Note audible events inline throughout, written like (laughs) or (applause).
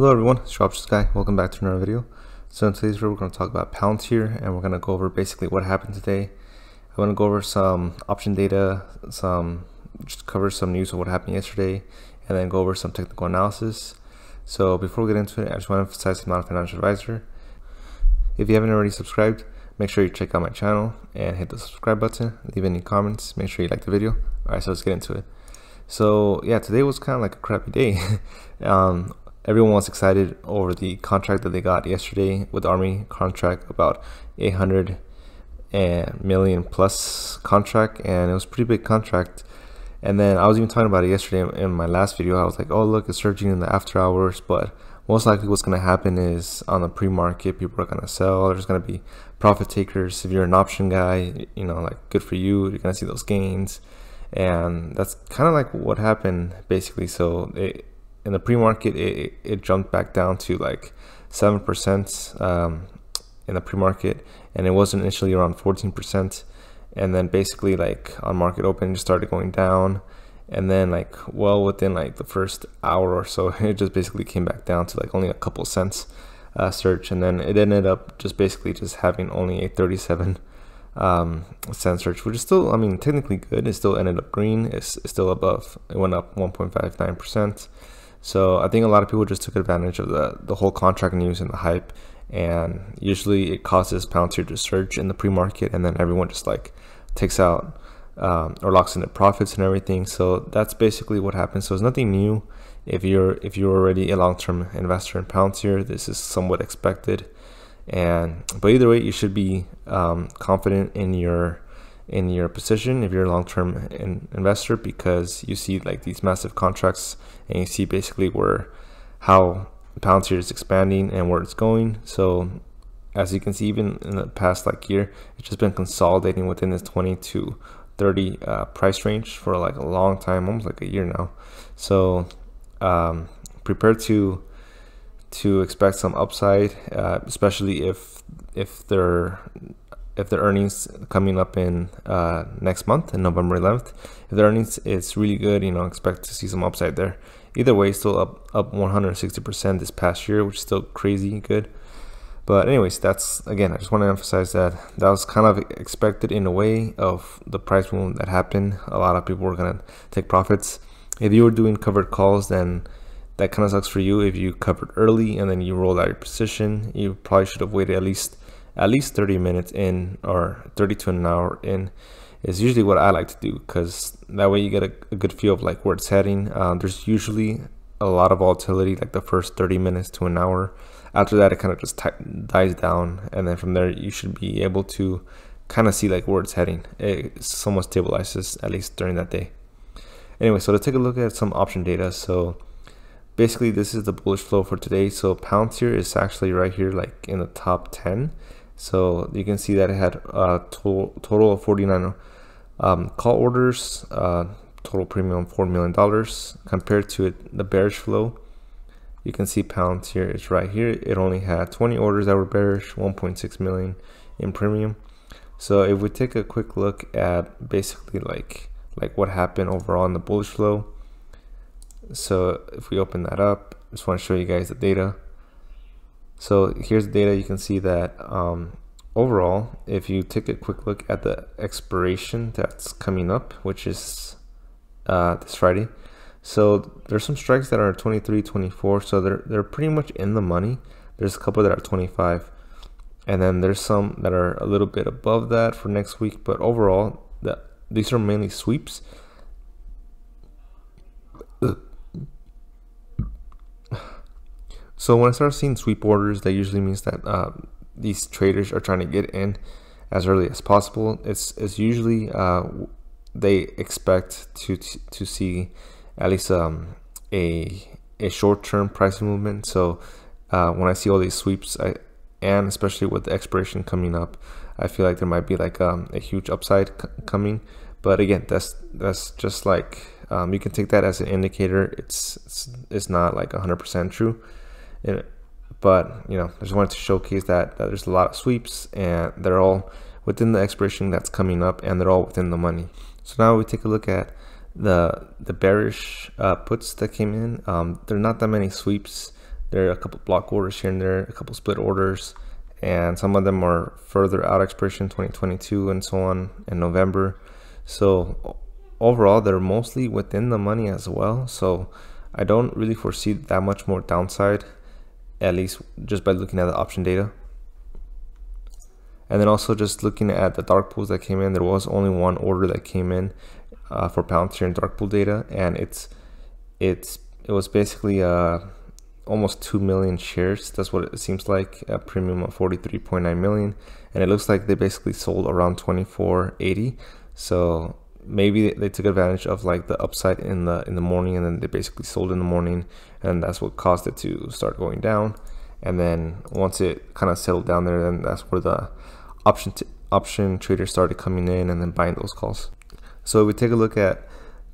Hello everyone, it's Dropship Guy. Welcome back to another video. So in today's video, we're going to talk about Palantir and we're going to go over basically what happened today. I'm going to go over some option data, some just cover some news of what happened yesterday, and then go over some technical analysis. So before we get into it, I just want to emphasize I'm not a financial advisor. If you haven't already subscribed, make sure you check out my channel and hit the subscribe button. Leave any comments. Make sure you like the video. All right, so let's get into it. So yeah, today was kind of like a crappy day. (laughs) um, everyone was excited over the contract that they got yesterday with Army. Contract about 800 eh, million plus contract and it was pretty big contract. And then I was even talking about it yesterday in my last video. I was like oh look it's surging in the after hours but most likely what's going to happen is on the pre-market people are going to sell. There's going to be profit takers. If you're an option guy you know like good for you. You're going to see those gains. And that's kind of like what happened basically. So it, in the pre-market it, it jumped back down to like 7% um, in the pre-market and it was initially around 14% and then basically like on market open it just started going down. And then like well within like the first hour or so (laughs) it just basically came back down to like only a couple cents uh, search. And then it ended up just basically just having only a 37 um, cent search which is still I mean technically good. It still ended up green. It's, it's still above it went up 1.59 percent so I think a lot of people just took advantage of the, the whole contract news and the hype. And usually it causes Palantir to surge in the pre-market and then everyone just like takes out um, or locks in the profits and everything. So that's basically what happens. So it's nothing new. If you're if you're already a long-term investor in Palantir, this is somewhat expected. And but either way, you should be um, confident in your in your position if you're a long-term in investor because you see like these massive contracts and you see basically where how Palantir is expanding and where it's going. So as you can see, even in the past like year, it's just been consolidating within this 20 to 30 uh, price range for like a long time, almost like a year now. So um, prepare to to expect some upside, uh, especially if if they're if the earnings coming up in uh, next month in November 11th, if the earnings is really good, you know, expect to see some upside there. Either way, still up up 160% this past year, which is still crazy good. But anyways, that's again, I just want to emphasize that that was kind of expected in a way of the price move that happened. A lot of people were gonna take profits. If you were doing covered calls, then that kind of sucks for you. If you covered early and then you rolled out your position, you probably should have waited at least at least 30 minutes in or 30 to an hour in is usually what I like to do because that way you get a, a, good feel of like where it's heading. Uh, there's usually a lot of volatility like the first 30 minutes to an hour. After that, it kind of just dies down, and then from there you should be able to kind of see like where it's heading. It somewhat stabilizes at least during that day. Anyway, so let's take a look at some option data. So basically, this is the bullish flow for today. So Palantir is actually right here, like in the top 10 so you can see that it had a total, total of 49 um, call orders, uh, total premium $4 million compared to it, the bearish flow. You can see Palantir is right here. It only had 20 orders that were bearish, 1.6 million in premium. So if we take a quick look at basically like like what happened overall in the bullish flow. So if we open that up, just want to show you guys the data. So here's the data. You can see that um, overall, if you take a quick look at the expiration that's coming up, which is uh, this Friday. So there's some strikes that are 23, 24. So they're, they're pretty much in the money. There's a couple that are 25. And then there's some that are a little bit above that for next week. But overall, that these are mainly sweeps. So when I start seeing sweep orders, that usually means that uh, these traders are trying to get in as early as possible. It's it's usually uh, they expect to to see at least um, a a short term price movement. So uh, when I see all these sweeps, I and especially with the expiration coming up, I feel like there might be like um, a huge upside coming. But again, that's that's just like um, you can take that as an indicator. It's it's, it's not like 100% true. It, but you know, I just wanted to showcase that, that there's a lot of sweeps and they're all within the expiration that's coming up and they're all within the money. So now we take a look at the the bearish uh, puts that came in. Um, there are not that many sweeps There are a couple block orders here and there, a couple split orders, and some of them are further out expiration 2022 and so on in November. So overall, they're mostly within the money as well. So I don't really foresee that much more downside, at least just by looking at the option data. And then also just looking at the dark pools that came in, there was only one order that came in uh, for Palantir and dark pool data, and it's it's it was basically uh, almost 2 million shares. That's what it seems like, a premium of 43.9 million. And it looks like they basically sold around 24.80. So maybe they took advantage of like the upside in the in the morning and then they basically sold in the morning and that's what caused it to start going down and then once it kind of settled down there then that's where the option option traders started coming in and then buying those calls so we take a look at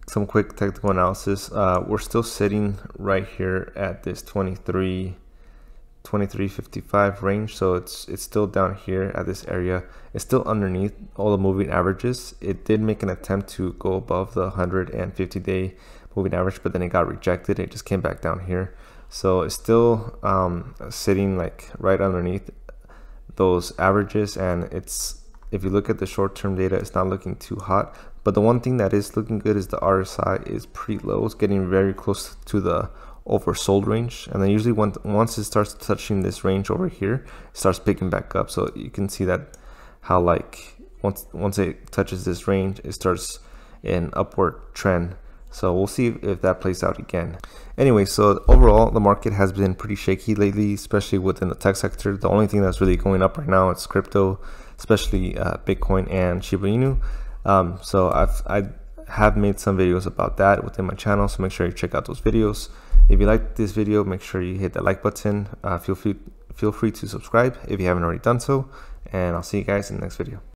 some quick technical analysis. Uh, we're still sitting right here at this 23, 2355 range. So it's it's still down here at this area. It's still underneath all the moving averages. It did make an attempt to go above the 150 day moving average, but then it got rejected. It just came back down here. So it's still um, sitting like right underneath those averages and it's if you look at the short-term data it's not looking too hot but the one thing that is looking good is the RSI is pretty low. It's getting very close to the oversold range. And then usually when, once it starts touching this range over here, it starts picking back up. So you can see that how like once once it touches this range, it starts an upward trend. So we'll see if that plays out again. Anyway, so overall, the market has been pretty shaky lately, especially within the tech sector. The only thing that's really going up right now is crypto, especially uh, Bitcoin and Shiba Inu. Um, so I've, I have made some videos about that within my channel, so make sure you check out those videos. If you like this video, make sure you hit that like button. Uh, feel free feel free to subscribe if you haven't already done so, and I'll see you guys in the next video.